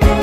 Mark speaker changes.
Speaker 1: Bye.